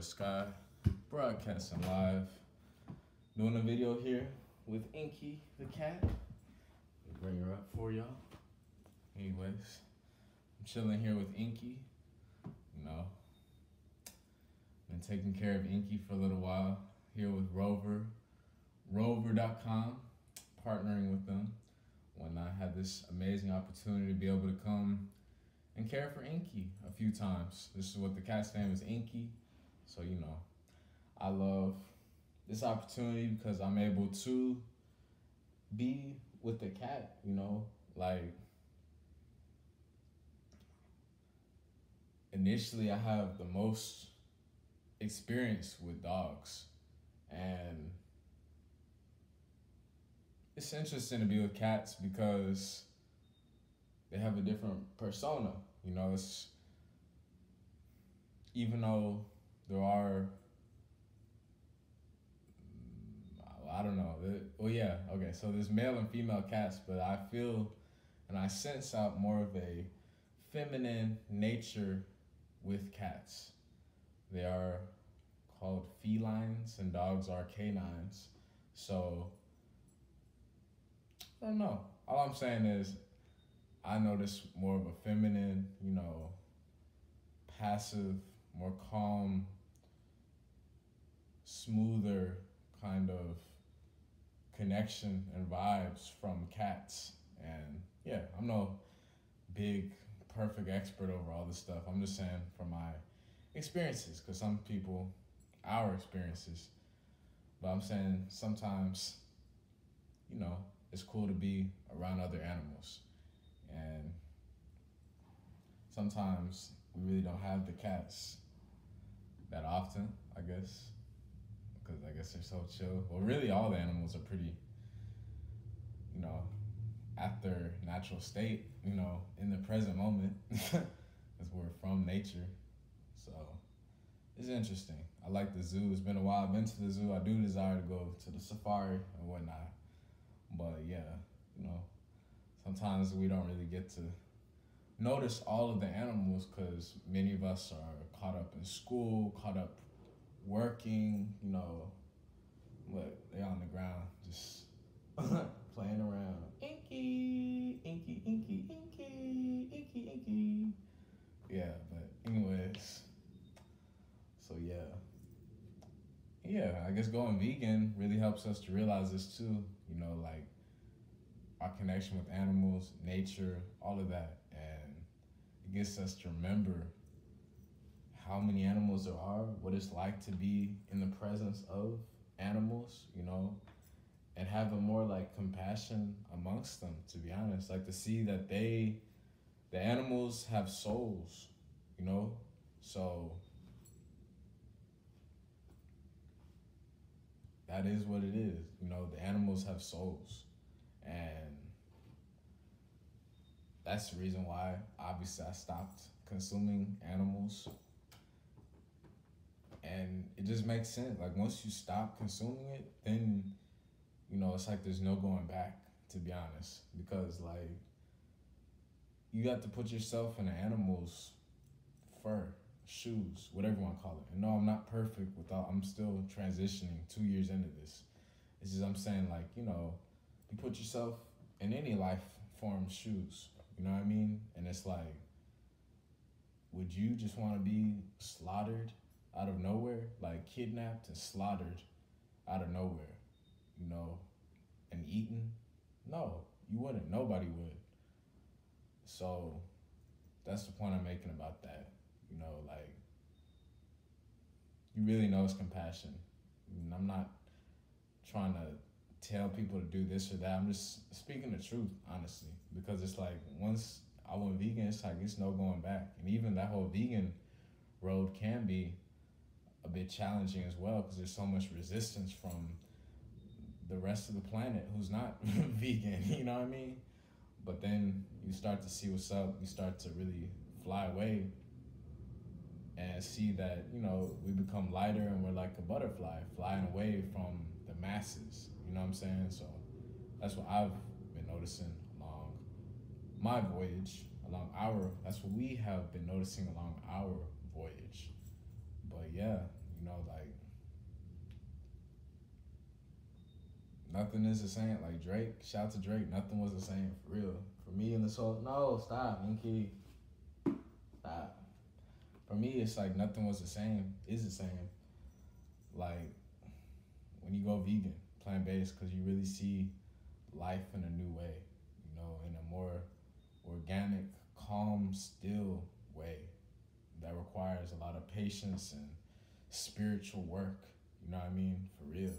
Sky, broadcasting live, doing a video here with Inky the cat. Bring her up for y'all. Anyways, I'm chilling here with Inky. You know, been taking care of Inky for a little while. Here with Rover, Rover.com, partnering with them when I had this amazing opportunity to be able to come and care for Inky a few times. This is what the cat's name is Inky. So, you know, I love this opportunity because I'm able to be with the cat, you know, like initially I have the most experience with dogs and it's interesting to be with cats because they have a different persona. You know, it's even though there are mm, I don't know. Well, yeah, okay. So there's male and female cats, but I feel and I sense out more of a feminine nature with cats. They are called felines and dogs are canines. So I don't know. All I'm saying is I notice more of a feminine, you know, passive, more calm, smoother kind of connection and vibes from cats. And yeah, I'm no big, perfect expert over all this stuff. I'm just saying from my experiences, because some people, our experiences, but I'm saying sometimes, you know, it's cool to be around other animals. And sometimes we really don't have the cats that often, I guess, because I guess they're so chill. Well, really, all the animals are pretty, you know, at their natural state, you know, in the present moment, because we're from nature. So it's interesting. I like the zoo. It's been a while. I've been to the zoo. I do desire to go to the safari and whatnot. But yeah, you know, sometimes we don't really get to notice all of the animals because many of us are caught up in school, caught up working, you know. Look, they're on the ground just playing around. Inky, inky, inky, inky, inky, inky. Yeah, but anyways, so yeah. Yeah, I guess going vegan really helps us to realize this too. You know, like our connection with animals, nature, all of that. And it gets us to remember how many animals there are, what it's like to be in the presence of animals, you know, and have a more like compassion amongst them, to be honest. Like to see that they, the animals have souls, you know? So that is what it is. You know, the animals have souls. And that's the reason why, obviously, I stopped consuming animals. And it just makes sense. Like, once you stop consuming it, then, you know, it's like there's no going back, to be honest. Because, like, you have to put yourself in an animal's fur, shoes, whatever you want to call it. And no, I'm not perfect without, I'm still transitioning two years into this. It's just, I'm saying, like, you know, you put yourself in any life form shoes. You know what I mean? And it's like, would you just want to be slaughtered out of nowhere, like kidnapped and slaughtered out of nowhere, you know, and eaten? No, you wouldn't. Nobody would. So that's the point I'm making about that. You know, like, you really know it's compassion. I I'm not trying to tell people to do this or that. I'm just speaking the truth, honestly, because it's like once I went vegan, it's like it's no going back. And even that whole vegan road can be a bit challenging as well because there's so much resistance from the rest of the planet who's not vegan, you know what I mean? But then you start to see what's up, you start to really fly away and see that, you know, we become lighter and we're like a butterfly flying away from the masses. You know what I'm saying? So that's what I've been noticing along my voyage, along our, that's what we have been noticing along our voyage. Yeah, You know, like nothing is the same. Like Drake, shout to Drake, nothing was the same for real. For me in the soul, no, stop, Inky. Stop. For me, it's like nothing was the same, is the same. Like when you go vegan, plant based, because you really see life in a new way, you know, in a more organic, calm, still way that requires a lot of patience and spiritual work. You know what I mean? For real.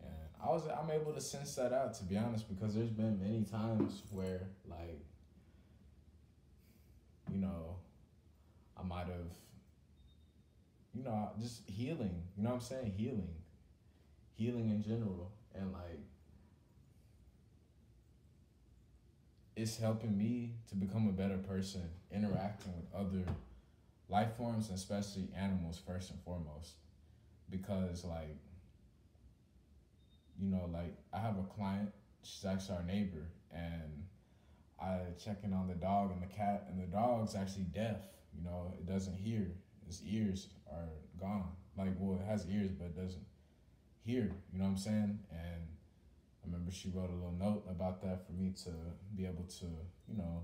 And I was I'm able to sense that out to be honest because there's been many times where like you know I might have you know just healing, you know what I'm saying? Healing. Healing in general and like it's helping me to become a better person interacting with other life forms, especially animals, first and foremost. Because, like, you know, like, I have a client, she's actually our neighbor, and I checking on the dog and the cat, and the dog's actually deaf. You know, it doesn't hear. Its ears are gone. Like, well, it has ears, but it doesn't hear. You know what I'm saying? And I remember she wrote a little note about that for me to be able to, you know,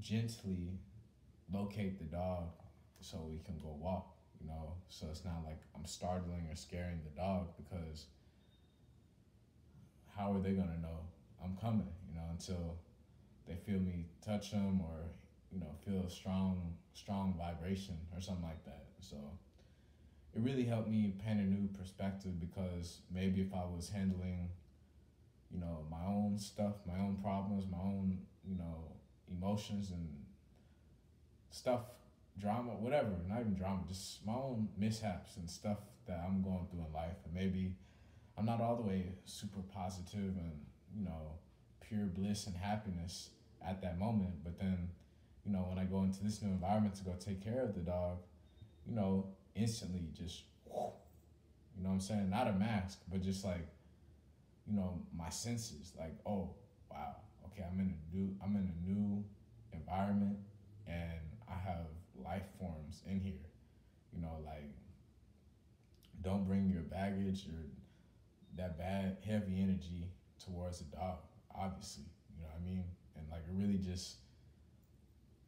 gently locate the dog so we can go walk, you know, so it's not like I'm startling or scaring the dog because how are they gonna know I'm coming, you know, until they feel me touch them or, you know, feel a strong, strong vibration or something like that. So it really helped me paint a new perspective because maybe if I was handling, you know, my own stuff, my own problems, my own, you know, emotions and stuff, drama, whatever, not even drama, just my own mishaps and stuff that I'm going through in life. And maybe I'm not all the way super positive and, you know, pure bliss and happiness at that moment. But then, you know, when I go into this new environment to go take care of the dog, you know, instantly just, you know what I'm saying? Not a mask, but just like, you know, my senses, like, oh, wow, okay, I'm in a new, I'm in a new environment and life forms in here. You know, like don't bring your baggage or that bad heavy energy towards a dog, obviously. You know what I mean? And like it really just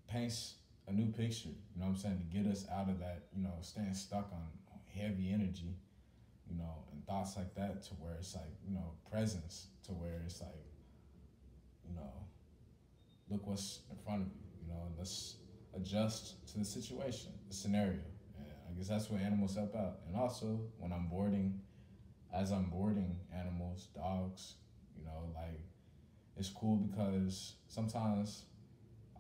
paints a new picture, you know what I'm saying, to get us out of that, you know, staying stuck on heavy energy, you know, and thoughts like that to where it's like, you know, presence to where it's like, you know, look what's in front of you, you know, let's adjust to the situation, the scenario. And I guess that's what animals help out. And also, when I'm boarding, as I'm boarding animals, dogs, you know, like it's cool because sometimes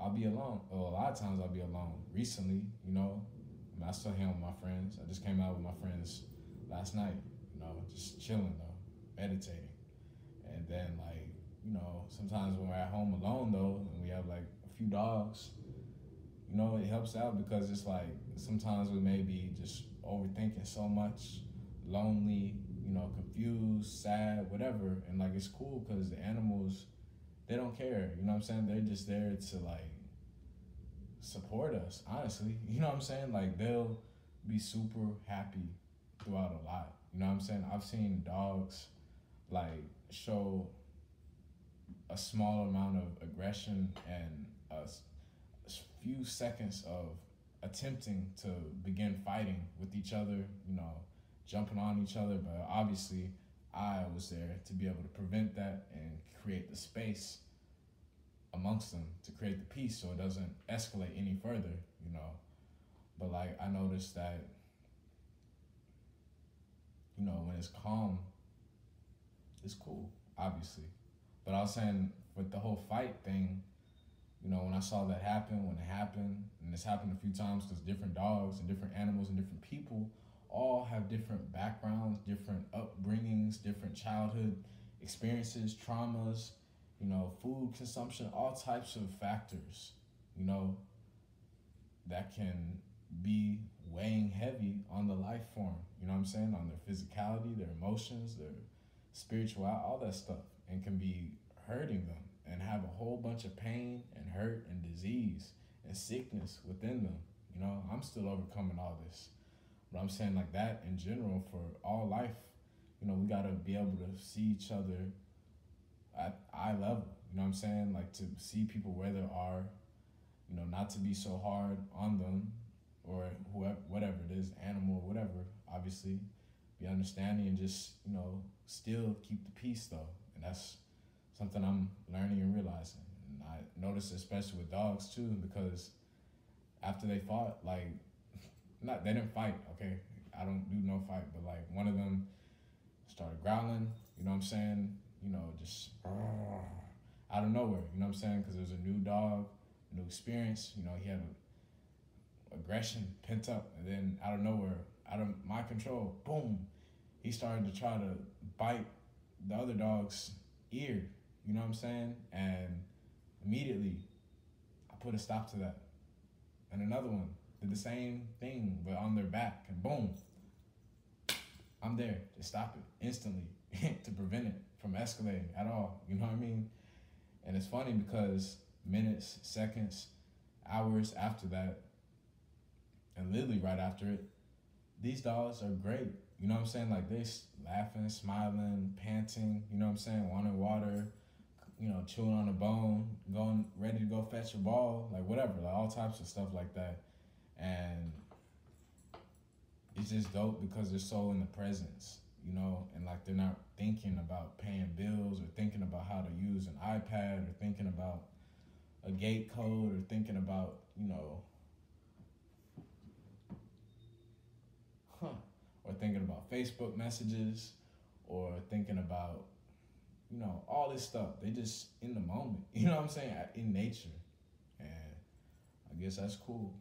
I'll be alone. Well, a lot of times I'll be alone. Recently, you know, I, mean, I still hang with my friends. I just came out with my friends last night, you know, just chilling though, meditating. And then like, you know, sometimes when we're at home alone though, and we have like a few dogs, you know, it helps out because it's like sometimes we may be just overthinking so much, lonely, you know, confused, sad, whatever. And like it's cool because the animals, they don't care. You know what I'm saying? They're just there to like support us, honestly. You know what I'm saying? Like they'll be super happy throughout a lot. You know what I'm saying? I've seen dogs like show a small amount of aggression and a few seconds of attempting to begin fighting with each other, you know, jumping on each other, but obviously I was there to be able to prevent that and create the space amongst them to create the peace so it doesn't escalate any further, you know. But like I noticed that you know, when it's calm, it's cool, obviously. But I was saying with the whole fight thing, you know, when I saw that happen, when it happened, and it's happened a few times because different dogs and different animals and different people all have different backgrounds, different upbringings, different childhood experiences, traumas, you know, food consumption, all types of factors, you know, that can be weighing heavy on the life form, you know what I'm saying? On their physicality, their emotions, their spirituality, all that stuff, and can be hurting them and have a whole bunch of pain and hurt and disease and sickness within them. You know, I'm still overcoming all this. But I'm saying like that in general for all life, you know, we gotta be able to see each other at eye level. You know what I'm saying? Like to see people where they are, you know, not to be so hard on them or whoever whatever it is, animal, whatever, obviously. Be understanding and just, you know, still keep the peace though. And that's something I'm learning and realizing. And I noticed especially with dogs too, because after they fought, like not they didn't fight, okay. I don't do no fight, but like one of them started growling, you know what I'm saying? You know, just out of nowhere, you know what I'm saying? Because there's a new dog, a new experience, you know, he had a, aggression pent up, and then out of nowhere, out of my control, boom, he started to try to bite the other dog's ear, you know what I'm saying? And immediately, I put a stop to that. And another one did the same thing, but on their back, and boom, I'm there to stop it instantly to prevent it from escalating at all. You know what I mean? And it's funny because minutes, seconds, hours after that, and literally right after it, these dogs are great. You know what I'm saying? Like they laughing, smiling, panting. You know what I'm saying? Wanting water. You know, chewing on a bone, going ready to go fetch a ball, like whatever, like all types of stuff like that. And it's just dope because they're so in the presence, you know, and like they're not thinking about paying bills or thinking about how to use an iPad or thinking about a gate code or thinking about, you know, huh, or thinking about Facebook messages or thinking about, you know, all this stuff. They just in the moment, you know what I'm saying, in nature. And I guess that's cool,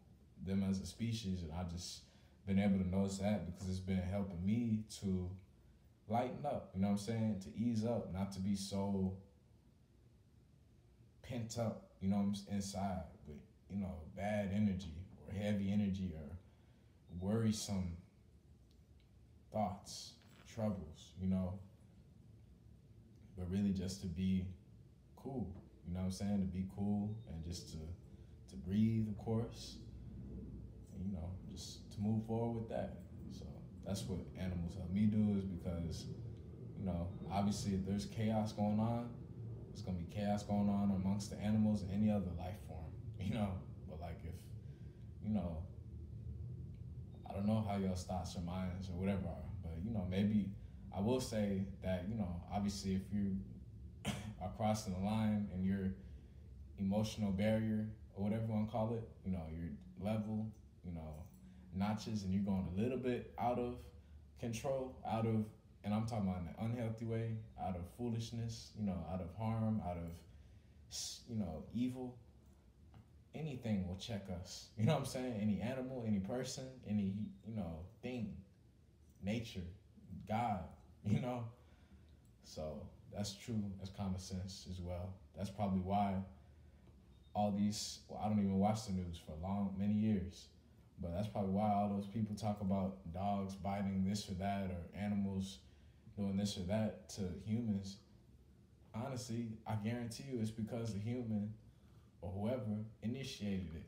them as a species. And I just, been able to notice that because it's been helping me to lighten up, you know what I'm saying? To ease up, not to be so pent up, you know, I'm inside with, you know, bad energy or heavy energy or worrisome thoughts, troubles, you know. But really just to be cool, you know what I'm saying? To be cool and just to to breathe, of course. And, you know, just to move forward with that. So that's what animals help me do is because, you know, obviously if there's chaos going on, there's gonna be chaos going on amongst the animals and any other life form, you know. But like if, you know, I don't know how y'all thoughts or minds or whatever are, but you know, maybe I will say that, you know, obviously if you are crossing the line and your emotional barrier or whatever you want to call it, you know, your level, you know, notches and you're going a little bit out of control, out of, and I'm talking about in an unhealthy way, out of foolishness, you know, out of harm, out of, you know, evil, anything will check us. You know what I'm saying? Any animal, any person, any, you know, thing, nature, God, you know? So that's true. That's common sense as well. That's probably why all these, well, I don't even watch the news for long, many years but that's probably why all those people talk about dogs biting this or that or animals doing this or that to humans. Honestly, I guarantee you it's because the human or whoever initiated it,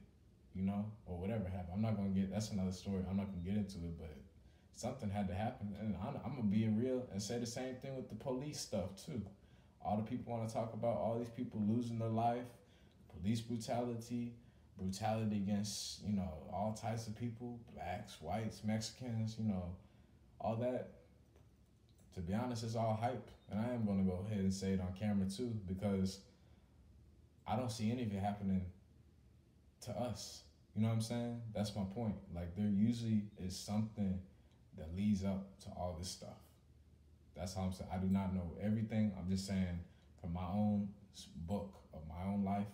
you know, or whatever happened. I'm not gonna get that's another story. I'm not gonna get into it, but something had to happen, and I'm, I'm gonna be real and say the same thing with the police stuff too. All the people want to talk about all these people losing their life, police brutality, brutality against you know all types of people blacks whites mexicans you know all that. To be honest it's all hype. And i am going to go ahead and say it on camera too because i don't see any of it happening to us. You know what i'm saying? That's my point. Like there usually is something that leads up to all this stuff that's how i'm saying i do not know everything i'm just saying from my own book of my own life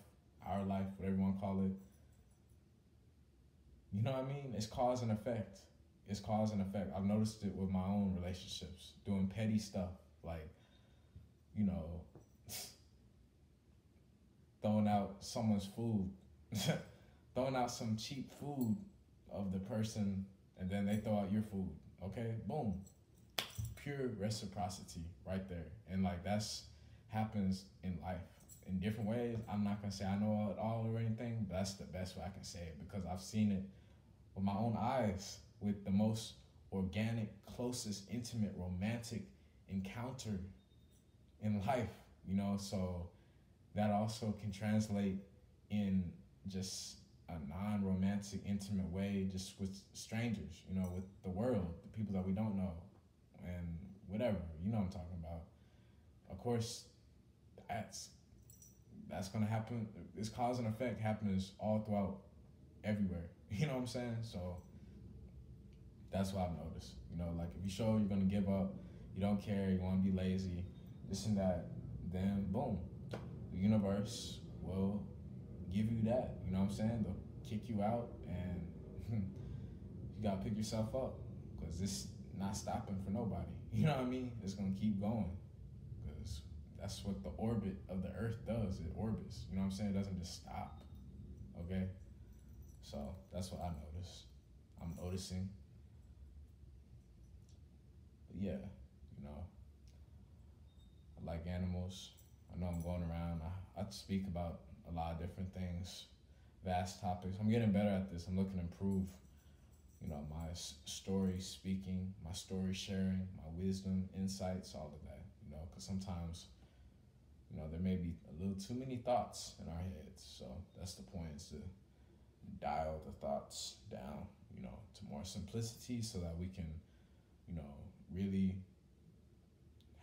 our life whatever you want to call it you know what I mean? It's cause and effect. It's cause and effect. I've noticed it with my own relationships, doing petty stuff like, you know, throwing out someone's food, throwing out some cheap food of the person, and then they throw out your food. Okay, boom, pure reciprocity right there, and like that's happens in life in different ways. I'm not gonna say I know it all or anything, but that's the best way I can say it because I've seen it with my own eyes. with the most organic, closest, intimate, romantic encounter in life, you know, so that also can translate in just a non romantic, intimate way, just with strangers, you know, with the world, the people that we don't know, and whatever, you know I'm talking about. Of course, that's that's gonna happen. This cause and effect happens all throughout everywhere. You know what I'm saying? So that's what I've noticed. You know, like if you show you're gonna give up, you don't care, you wanna be lazy, this and that, then boom, the universe will give you that. You know what I'm saying? They'll kick you out and you gotta pick yourself up because it's not stopping for nobody. You know what I mean? It's gonna keep going because that's what the orbit of the Earth does. It orbits. You know what I'm saying? It doesn't just stop. Okay? So that's what I notice. I'm noticing. But yeah, you know, I like animals. I know I'm going around. I, I speak about a lot of different things, vast topics. I'm getting better at this. I'm looking to improve, you know, my story speaking, my story sharing, my wisdom, insights, all of that, you know, because sometimes, you know, there may be a little too many thoughts in our heads. So that's the point is to dial the thoughts down, you know, to more simplicity so that we can, you know, really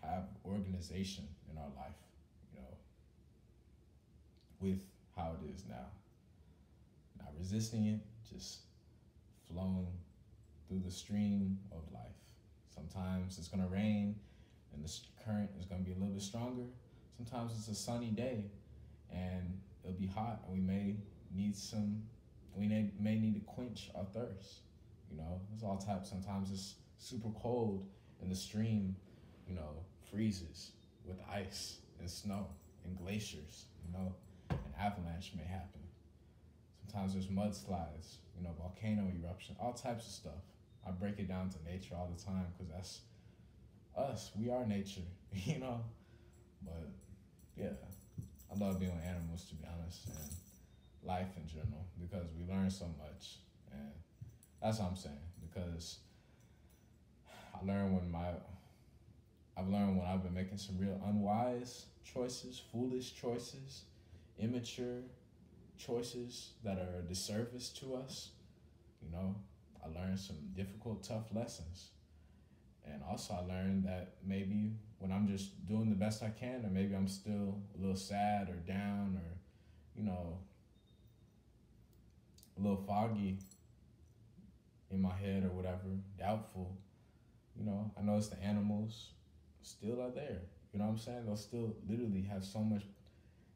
have organization in our life, with how it is now. Not resisting it, just flowing through the stream of life. Sometimes it's gonna rain and the current is gonna be a little bit stronger. Sometimes it's a sunny day and it'll be hot and we may need some we may, may need to quench our thirst. You know, there's all types. Sometimes it's super cold and the stream, you know, freezes with ice and snow and glaciers, you know, avalanche may happen. Sometimes there's mudslides, you know, volcano eruption, all types of stuff. I break it down to nature all the time because that's us. We are nature, you know. But yeah, I love being with animals to be honest, and life in general because we learn so much, and that's what I'm saying. Because I learned when my I've learned when I've been making some real unwise choices, foolish choices, immature choices that are a disservice to us. You know, I learned some difficult, tough lessons. And also, I learned that maybe when I'm just doing the best I can, or maybe I'm still a little sad or down or, you know, a little foggy in my head or whatever, doubtful, you know, I notice the animals still are there. You know what I'm saying? They'll still literally have so much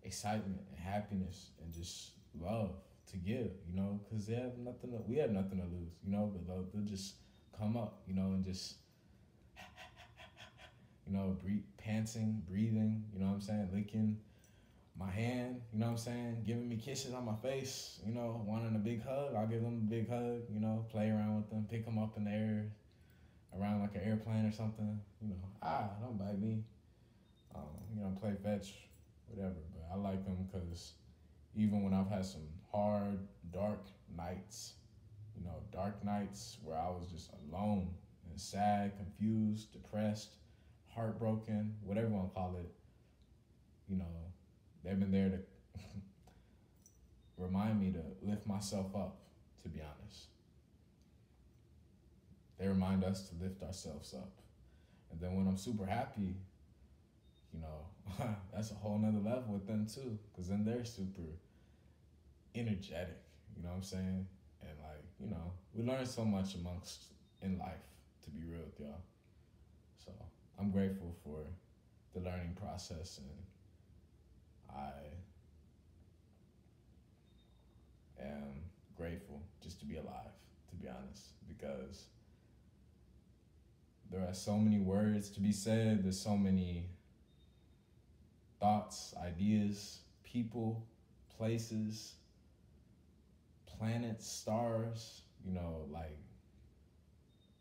excitement and happiness and just love to give, you know, because they have nothing, to, we have nothing to lose, you know, but they'll, they'll just come up, you know, and just, you know, breathe, panting, breathing, you know what I'm saying, licking my hand, you know what I'm saying, giving me kisses on my face, you know, wanting a big hug, I'll give them a big hug, you know, play around with them, pick them up in the air, around like an airplane or something, you know, ah, don't bite me, um, you know, play fetch, whatever, I like them because even when I've had some hard, dark nights, you know, dark nights where I was just alone and sad, confused, depressed, heartbroken, whatever you want to call it, you know, they've been there to remind me to lift myself up, to be honest. They remind us to lift ourselves up. And then when I'm super happy, you know, that's a whole nother level with them too. Cause then they're super energetic, you know what I'm saying? And like, you know, we learn so much amongst in life, to be real with y'all. So I'm grateful for the learning process and I am grateful just to be alive, to be honest, because there are so many words to be said, there's so many thoughts, ideas, people, places, planets, stars, you know, like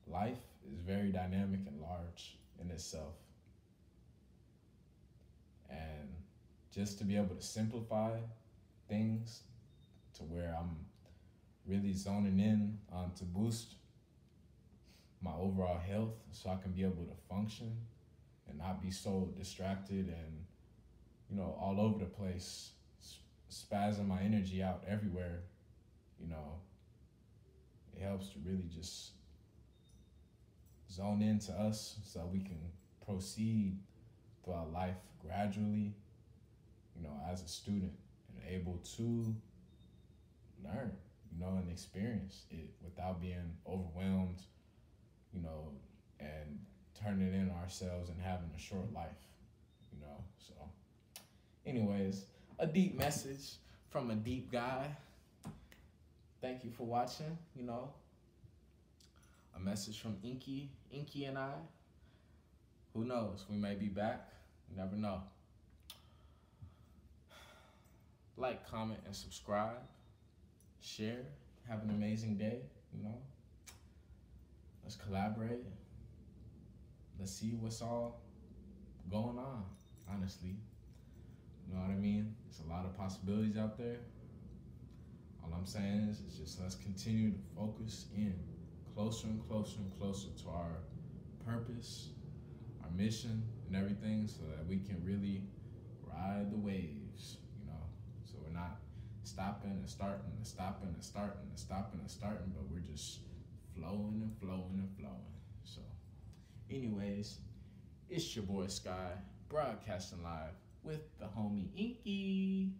life is very dynamic and large in itself. And just to be able to simplify things to where I'm really zoning in on to boost my overall health so I can be able to function and not be so distracted and you know all over the place spazzing my energy out everywhere you know it helps to really just zone into us so we can proceed throughout life gradually you know as a student and able to learn you know and experience it without being overwhelmed you know, and turning in ourselves and having a short life, you know. So, anyways, a deep message from a deep guy. Thank you for watching, you know. A message from Inky, Inky and I. Who knows? We may be back. You never know. Like, comment, and subscribe. Share. Have an amazing day, you know. Let's collaborate. Let's see what's all going on, honestly. You know what I mean? There's a lot of possibilities out there. All I'm saying is, it's just let's continue to focus in closer and closer and closer to our purpose, our mission, and everything so that we can really ride the waves, you know? So we're not stopping and starting and stopping and starting and stopping and starting, but we're just flowing and flowing and flowing. So, anyways, it's your boy Sky broadcasting live with the homie Inky.